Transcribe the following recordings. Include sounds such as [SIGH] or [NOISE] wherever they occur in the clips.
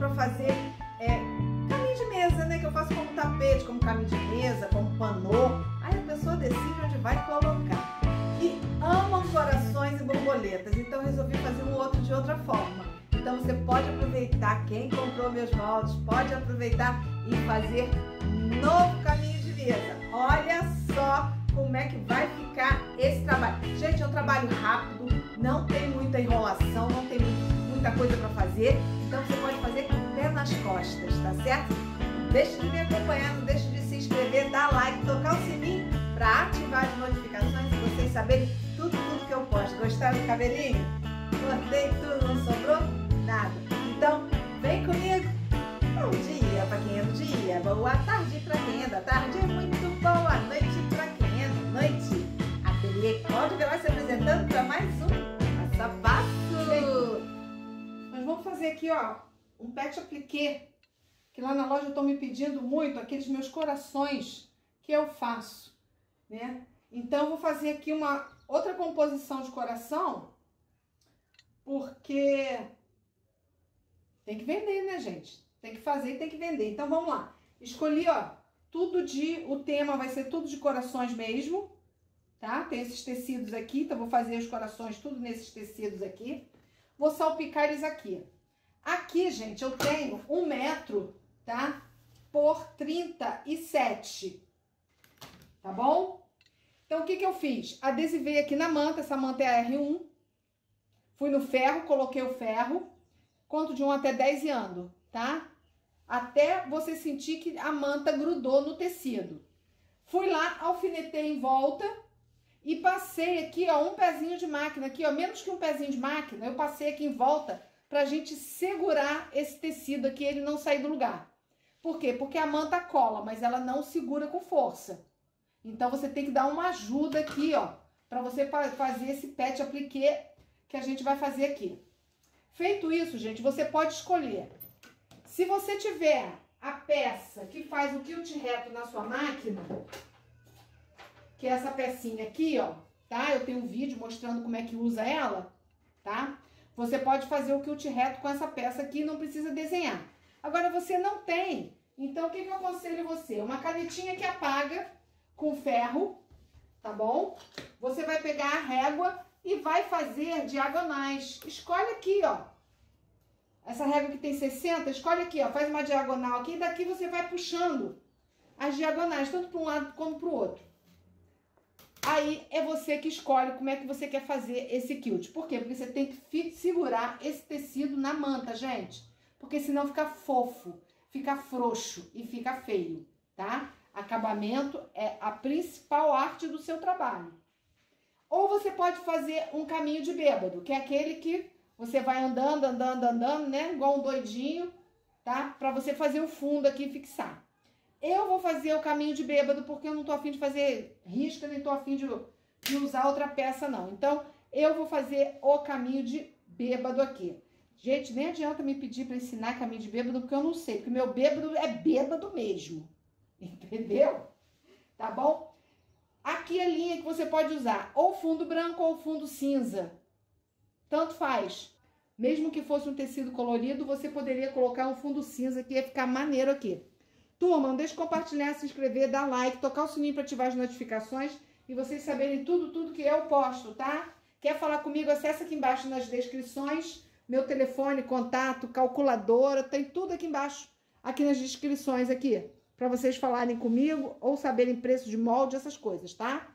para fazer é, caminho de mesa, né? Que eu faço como tapete, como caminho de mesa, como panô. Aí a pessoa decide onde vai colocar. Que amam corações e borboletas, então resolvi fazer um outro de outra forma. Então você pode aproveitar, quem comprou meus moldes, pode aproveitar e fazer novo caminho de mesa. Olha só como é que vai ficar esse trabalho. Gente, é um trabalho rápido, não tem muita enrolação, não tem muita coisa para fazer, então você pode fazer com o pé nas costas, tá certo? Deixe de me acompanhar, não deixe de se inscrever, dar like, tocar o sininho para ativar as notificações e vocês saberem tudo, tudo que eu posto. Gostaram do cabelinho? Cortei tudo, não sobrou nada. Então, vem comigo. Bom dia para quem é do dia, boa tarde para quem é da tarde, muito boa noite para quem é da noite. Ateliê Código vai se apresentando para mais um fazer aqui, ó, um pet appliqué, que lá na loja estão me pedindo muito, aqueles meus corações que eu faço, né? Então, vou fazer aqui uma outra composição de coração, porque tem que vender, né, gente? Tem que fazer e tem que vender. Então, vamos lá. Escolhi, ó, tudo de... O tema vai ser tudo de corações mesmo, tá? Tem esses tecidos aqui, então vou fazer os corações tudo nesses tecidos aqui. Vou salpicar eles aqui. Aqui, gente, eu tenho um metro, tá? Por 37, tá bom? Então, o que que eu fiz? Adesivei aqui na manta, essa manta é a R1. Fui no ferro, coloquei o ferro. Conto de 1 até 10 e ando, tá? Até você sentir que a manta grudou no tecido. Fui lá, alfinetei em volta e passei aqui, ó, um pezinho de máquina aqui, ó, menos que um pezinho de máquina, eu passei aqui em volta pra gente segurar esse tecido aqui, ele não sair do lugar. Por quê? Porque a manta cola, mas ela não segura com força. Então, você tem que dar uma ajuda aqui, ó, pra você fazer esse pet appliqué que a gente vai fazer aqui. Feito isso, gente, você pode escolher. Se você tiver a peça que faz o quilt reto na sua máquina, que é essa pecinha aqui, ó, tá? Eu tenho um vídeo mostrando como é que usa ela, tá? Você pode fazer o quilt reto com essa peça aqui, não precisa desenhar. Agora, você não tem, então o que, que eu aconselho você? Uma canetinha que apaga com ferro, tá bom? Você vai pegar a régua e vai fazer diagonais. Escolhe aqui, ó. Essa régua que tem 60, escolhe aqui, ó. Faz uma diagonal aqui e daqui você vai puxando as diagonais, tanto para um lado como para o outro. Aí é você que escolhe como é que você quer fazer esse quilt. Por quê? Porque você tem que segurar esse tecido na manta, gente. Porque senão fica fofo, fica frouxo e fica feio, tá? Acabamento é a principal arte do seu trabalho. Ou você pode fazer um caminho de bêbado, que é aquele que você vai andando, andando, andando, né? Igual um doidinho, tá? Pra você fazer o fundo aqui e fixar. Eu vou fazer o caminho de bêbado porque eu não tô afim de fazer risca, nem tô afim de, de usar outra peça, não. Então, eu vou fazer o caminho de bêbado aqui. Gente, nem adianta me pedir para ensinar caminho de bêbado, porque eu não sei. Porque meu bêbado é bêbado mesmo. [LAUGHS] Entendeu? Tá bom? Aqui a linha que você pode usar ou fundo branco ou fundo cinza. Tanto faz. Mesmo que fosse um tecido colorido, você poderia colocar um fundo cinza que ia ficar maneiro aqui. Turma, não deixe de compartilhar, se inscrever, dar like, tocar o sininho para ativar as notificações e vocês saberem tudo, tudo que eu posto, tá? Quer falar comigo? Acesse aqui embaixo nas descrições, meu telefone, contato, calculadora, tem tudo aqui embaixo, aqui nas descrições aqui para vocês falarem comigo ou saberem preço de molde, essas coisas, tá?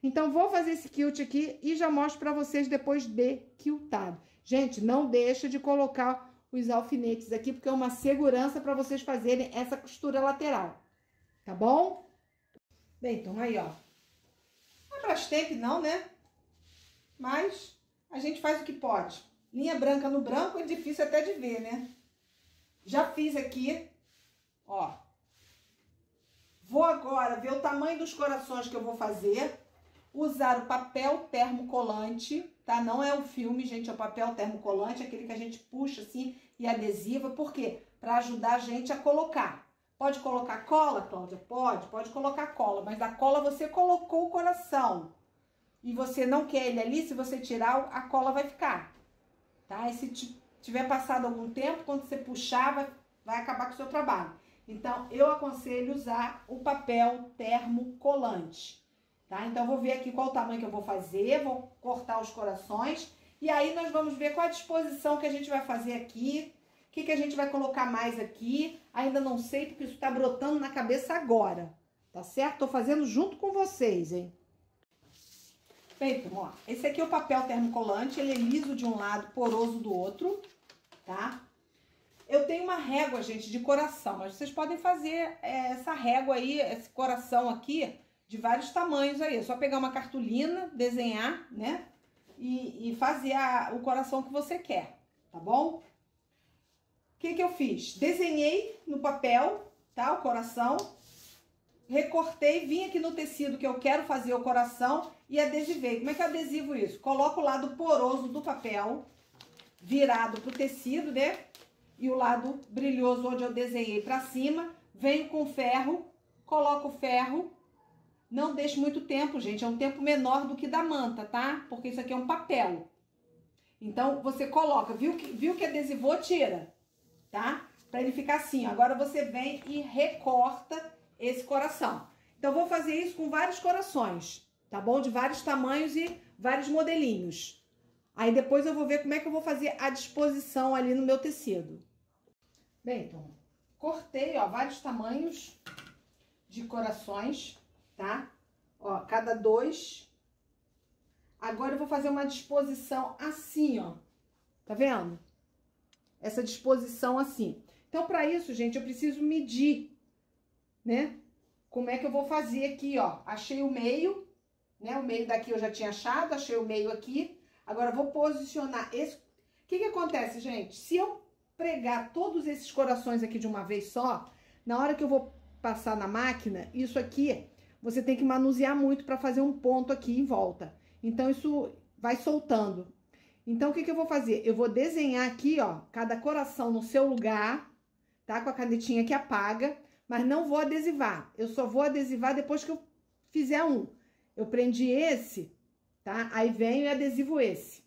Então, vou fazer esse quilt aqui e já mostro para vocês depois de quiltado. Gente, não deixa de colocar os alfinetes aqui, porque é uma segurança para vocês fazerem essa costura lateral, tá bom? Bem, então aí, ó. Não é Brastemp não, né? Mas a gente faz o que pode. Linha branca no branco é difícil até de ver, né? Já fiz aqui, ó, Vou agora ver o tamanho dos corações que eu vou fazer. Usar o papel termocolante, tá? Não é o filme, gente, é o papel termocolante, aquele que a gente puxa assim e adesiva. Por quê? Para ajudar a gente a colocar. Pode colocar cola, Cláudia? Pode, pode colocar cola, mas a cola você colocou o coração. E você não quer ele ali, se você tirar, a cola vai ficar. Tá? Esse tiver passado algum tempo, quando você puxar, vai, vai acabar com o seu trabalho. Então, eu aconselho usar o papel termocolante, tá? Então, vou ver aqui qual o tamanho que eu vou fazer, vou cortar os corações e aí nós vamos ver qual a disposição que a gente vai fazer aqui, o que, que a gente vai colocar mais aqui. Ainda não sei, porque isso tá brotando na cabeça agora, tá certo? Tô fazendo junto com vocês, hein? Bem, ó, esse aqui é o papel termocolante, ele é liso de um lado, poroso do outro, tá? Eu tenho uma régua, gente, de coração, mas vocês podem fazer é, essa régua aí, esse coração aqui, de vários tamanhos aí. É só pegar uma cartolina, desenhar, né? E, e fazer a, o coração que você quer, tá bom? O que que eu fiz? Desenhei no papel, tá? O coração. Recortei, vim aqui no tecido que eu quero fazer o coração e adesivei. Como é que eu adesivo isso? Coloco o lado poroso do papel, virado pro tecido, né? e o lado brilhoso onde eu desenhei para cima. Venho com ferro, coloco o ferro. Não deixe muito tempo, gente. É um tempo menor do que da manta, tá? Porque isso aqui é um papel. Então, você coloca, viu que, viu que adesivou, tira, tá? Pra ele ficar assim. Agora, você vem e recorta esse coração. Então, vou fazer isso com vários corações, tá bom? De vários tamanhos e vários modelinhos. Aí, depois eu vou ver como é que eu vou fazer a disposição ali no meu tecido. Bem, então, cortei, ó, vários tamanhos de corações, tá? Ó, cada dois. Agora eu vou fazer uma disposição assim, ó. Tá vendo? Essa disposição assim. Então, para isso, gente, eu preciso medir, né? Como é que eu vou fazer aqui, ó. Achei o meio, né? O meio daqui eu já tinha achado, achei o meio aqui. Agora, eu vou posicionar esse... O que que acontece, gente? Se eu pregar todos esses corações aqui de uma vez só, na hora que eu vou passar na máquina, isso aqui você tem que manusear muito para fazer um ponto aqui em volta. Então, isso vai soltando. Então, o que, que eu vou fazer? Eu vou desenhar aqui, ó, cada coração no seu lugar, tá? Com a canetinha que apaga, mas não vou adesivar. Eu só vou adesivar depois que eu fizer um. Eu prendi esse, tá? Aí venho e adesivo esse.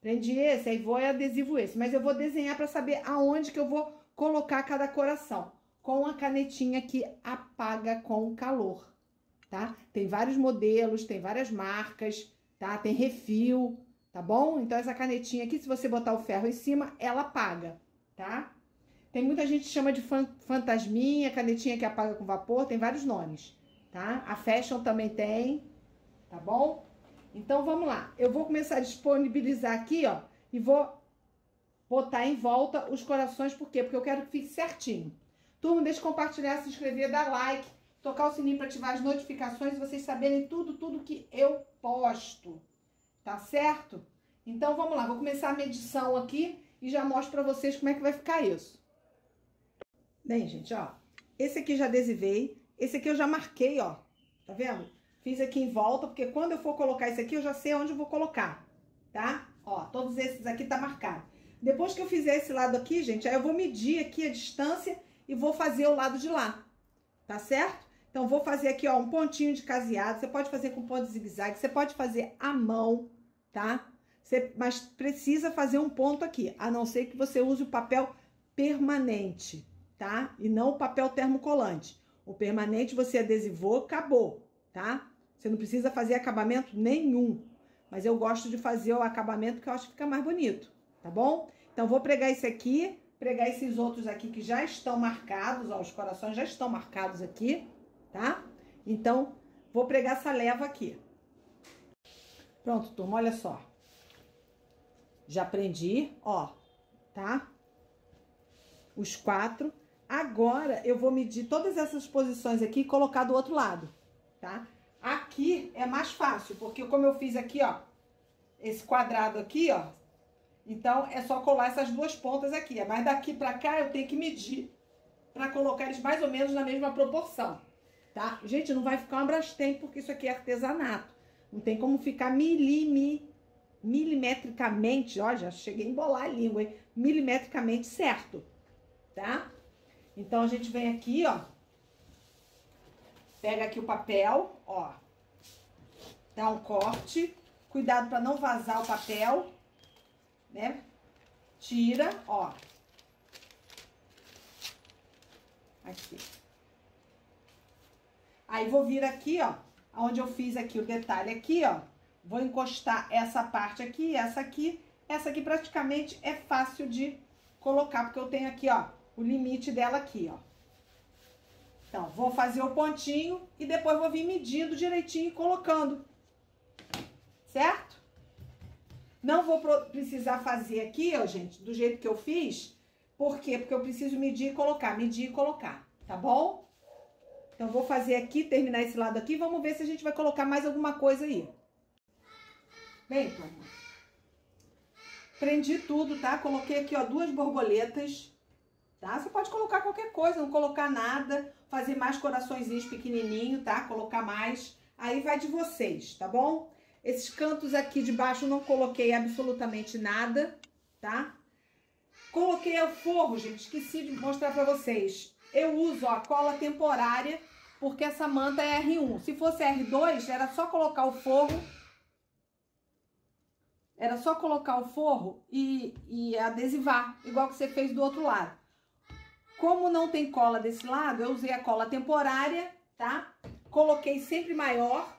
Prendi esse, aí vou e adesivo esse. Mas eu vou desenhar para saber aonde que eu vou colocar cada coração. Com a canetinha que apaga com calor, tá? Tem vários modelos, tem várias marcas, tá? Tem refil, tá bom? Então, essa canetinha aqui, se você botar o ferro em cima, ela apaga, tá? Tem muita gente que chama de fantasminha, canetinha que apaga com vapor, tem vários nomes, tá? A Fashion também tem, tá bom? Então, vamos lá. Eu vou começar a disponibilizar aqui, ó, e vou botar em volta os corações, por quê? Porque eu quero que fique certinho. Turma, deixa compartilhar, se inscrever, dar like, tocar o sininho para ativar as notificações e vocês saberem tudo, tudo que eu posto. Tá certo? Então, vamos lá. Vou começar a medição aqui e já mostro para vocês como é que vai ficar isso. Bem, gente, ó. Esse aqui já adesivei. Esse aqui eu já marquei, ó. Tá vendo? Fiz aqui em volta, porque quando eu for colocar esse aqui, eu já sei onde eu vou colocar, tá? Ó, todos esses aqui tá marcado. Depois que eu fizer esse lado aqui, gente, aí eu vou medir aqui a distância e vou fazer o lado de lá, tá certo? Então, vou fazer aqui, ó, um pontinho de caseado. Você pode fazer com ponto zigue-zague, você pode fazer à mão, tá? Você, mas precisa fazer um ponto aqui, a não ser que você use o papel permanente, tá? E não o papel termocolante. O permanente você adesivou, acabou, tá? Você não precisa fazer acabamento nenhum. Mas eu gosto de fazer o acabamento que eu acho que fica mais bonito, tá bom? Então, vou pregar esse aqui, pregar esses outros aqui que já estão marcados, ó, os corações já estão marcados aqui, tá? Então, vou pregar essa leva aqui. Pronto, turma, olha só. Já prendi, ó, tá? Os quatro. Agora, eu vou medir todas essas posições aqui e colocar do outro lado, tá? Aqui é mais fácil, porque como eu fiz aqui, ó, esse quadrado aqui, ó, então é só colar essas duas pontas aqui. Mas daqui pra cá eu tenho que medir pra colocar eles mais ou menos na mesma proporção, tá? Gente, não vai ficar um Brastemp, porque isso aqui é artesanato. Não tem como ficar milimi, milimetricamente, ó, já cheguei a embolar a língua, hein? Milimetricamente certo, tá? Então, a gente vem aqui, ó, Pega aqui o papel, ó. Dá um corte. Cuidado para não vazar o papel, né? tira, ó. Aqui. Aí, vou vir aqui, ó, onde eu fiz aqui o detalhe aqui, ó. Vou encostar essa parte aqui, essa aqui. Essa aqui praticamente é fácil de colocar, porque eu tenho aqui, ó, o limite dela aqui, ó. Então, vou fazer o pontinho e depois vou vir medindo direitinho e colocando. Certo? Não vou precisar fazer aqui, ó, gente, do jeito que eu fiz. Por quê? Porque eu preciso medir e colocar, medir e colocar, tá bom? Então, vou fazer aqui, terminar esse lado aqui. Vamos ver se a gente vai colocar mais alguma coisa aí. Bem, turma. Prendi tudo, tá? Coloquei aqui, ó, duas borboletas tá? Você pode colocar qualquer coisa, não colocar nada, fazer mais coraçõezinhos pequenininho, tá? Colocar mais, aí vai de vocês, tá bom? Esses cantos aqui de baixo não coloquei absolutamente nada, tá? Coloquei o forro, gente, esqueci de mostrar pra vocês. Eu uso, ó, cola temporária, porque essa manta é R1. Se fosse R2, era só colocar o forro era só colocar o forro e, e adesivar, igual que você fez do outro lado. Como não tem cola desse lado, eu usei a cola temporária, tá? Coloquei sempre maior,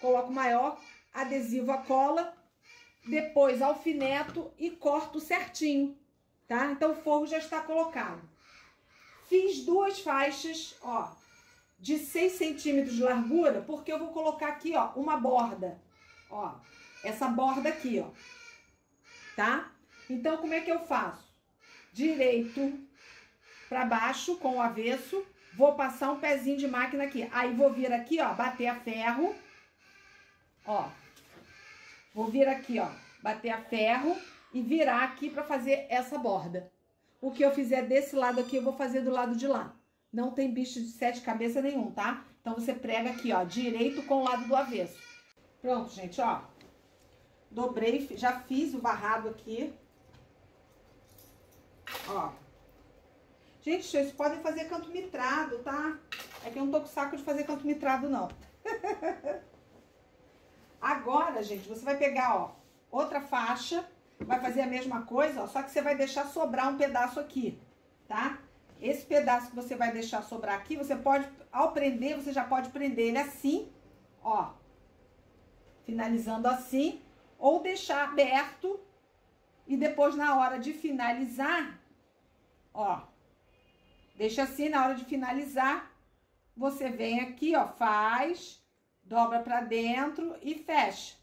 coloco maior, adesivo a cola, depois alfineto e corto certinho, tá? Então o forro já está colocado. Fiz duas faixas, ó, de 6 centímetros de largura, porque eu vou colocar aqui, ó, uma borda, ó, essa borda aqui, ó, tá? Então, como é que eu faço? Direito, para baixo com o avesso, vou passar um pezinho de máquina aqui. Aí vou vir aqui, ó, bater a ferro, ó. Vou vir aqui, ó, bater a ferro e virar aqui para fazer essa borda. O que eu fizer desse lado aqui, eu vou fazer do lado de lá. Não tem bicho de sete cabeças nenhum, tá? Então, você prega aqui, ó, direito com o lado do avesso. Pronto, gente, ó. Dobrei, já fiz o barrado aqui. Ó. Gente, vocês podem fazer canto mitrado, tá? É que eu não tô com saco de fazer canto mitrado, não. [LAUGHS] Agora, gente, você vai pegar, ó, outra faixa, vai fazer a mesma coisa, ó, só que você vai deixar sobrar um pedaço aqui, tá? Esse pedaço que você vai deixar sobrar aqui, você pode, ao prender, você já pode prender ele assim, ó, finalizando assim, ou deixar aberto e depois na hora de finalizar, ó, Deixa assim, na hora de finalizar, você vem aqui, ó, faz, dobra pra dentro e fecha.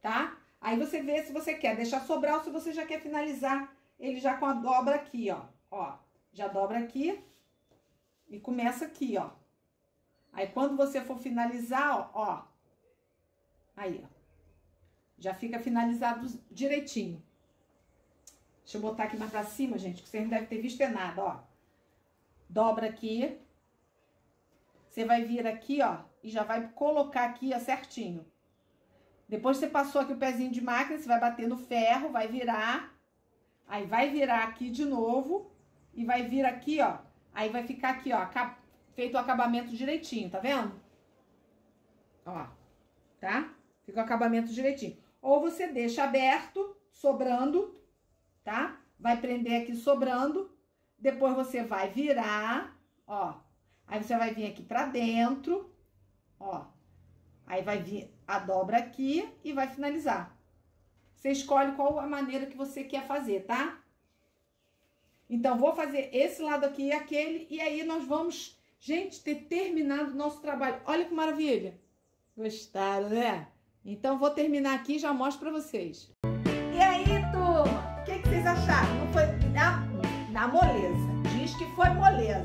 Tá? Aí você vê se você quer deixar sobrar ou se você já quer finalizar ele já com a dobra aqui, ó. Ó, já dobra aqui e começa aqui, ó. Aí quando você for finalizar, ó, ó aí, ó. Já fica finalizado direitinho. Deixa eu botar aqui mais pra cima, gente, que vocês não devem ter visto é nada, ó. Dobra aqui. Você vai vir aqui, ó, e já vai colocar aqui, ó, certinho. Depois você passou aqui o pezinho de máquina, você vai bater no ferro, vai virar. Aí vai virar aqui de novo e vai vir aqui, ó. Aí vai ficar aqui, ó, feito o acabamento direitinho, tá vendo? Ó, tá? Fica o acabamento direitinho. Ou você deixa aberto, sobrando, tá? Vai prender aqui sobrando, depois você vai virar, ó. Aí você vai vir aqui pra dentro, ó. Aí vai vir a dobra aqui e vai finalizar. Você escolhe qual a maneira que você quer fazer, tá? Então, vou fazer esse lado aqui e aquele, e aí nós vamos, gente, ter terminado o nosso trabalho. Olha que maravilha! Gostaram, né? Então, vou terminar aqui e já mostro pra vocês. E aí, turma? vocês acharam? Não foi na, na moleza. Diz que foi moleza.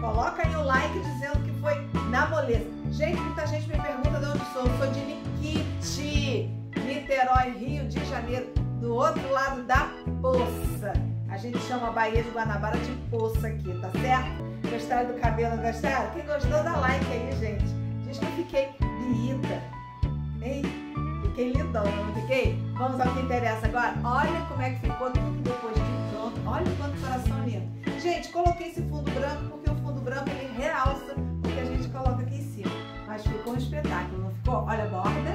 Coloca aí o like dizendo que foi na moleza. Gente, muita gente me pergunta de onde sou. Eu sou de Niquite, Niterói, Rio de Janeiro, do outro lado da poça. Gente chama a Baía de Guanabara de poça aqui, tá certo? Gostaram do cabelo? Gostaram? Quem gostou, dá like aí, gente. Diz que eu fiquei linda. Hein? Fiquei lindão, não fiquei? Vamos ao que interessa agora? Olha como é que ficou tudo depois de pronto. Olha quanto coração lindo. Gente, coloquei esse fundo branco porque o fundo branco ele realça o que a gente coloca aqui em cima. Mas ficou um espetáculo, não ficou? Olha a borda.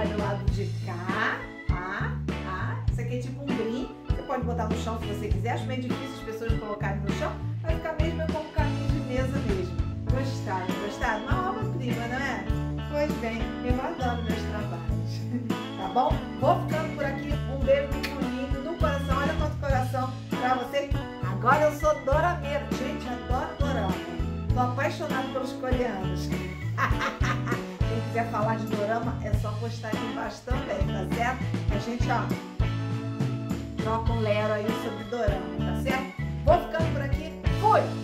Olha o lado de cá. Ah, ah. Isso aqui é tipo um brim. Pode botar no chão se você quiser. Acho meio difícil as pessoas colocarem no chão. Vai ficar mesmo é como caminho de mesa mesmo. Gostaram? Gostaram? Uma obra-prima, não é? Pois bem, eu adoro meus trabalhos. [LAUGHS] tá bom? Vou ficando por aqui. Um beijo muito lindo no coração. Olha quanto coração pra você. Agora eu sou dorameiro. Gente, adoro dorama. Tô apaixonado pelos coreanos. [LAUGHS] Quem quiser falar de dorama, é só postar aqui embaixo também, tá certo? A gente, ó, troca um lero aí sobre dorama, tá certo? Vou ficando por aqui. Fui!